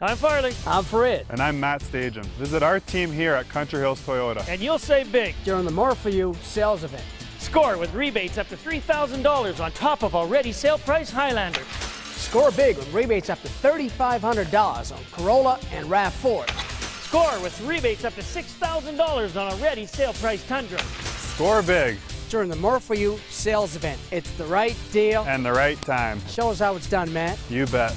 I'm Farlee. I'm Fred. And I'm Matt Stajan. Visit our team here at Country Hills Toyota. And you'll save big during the More For You sales event. Score with rebates up to $3,000 on top of already sale price Highlander. Score big with rebates up to $3,500 on Corolla and RAV4. Score with rebates up to $6,000 on already sale price Tundra. Score big during the More For You sales event. It's the right deal and the right time. Show us how it's done, Matt. You bet.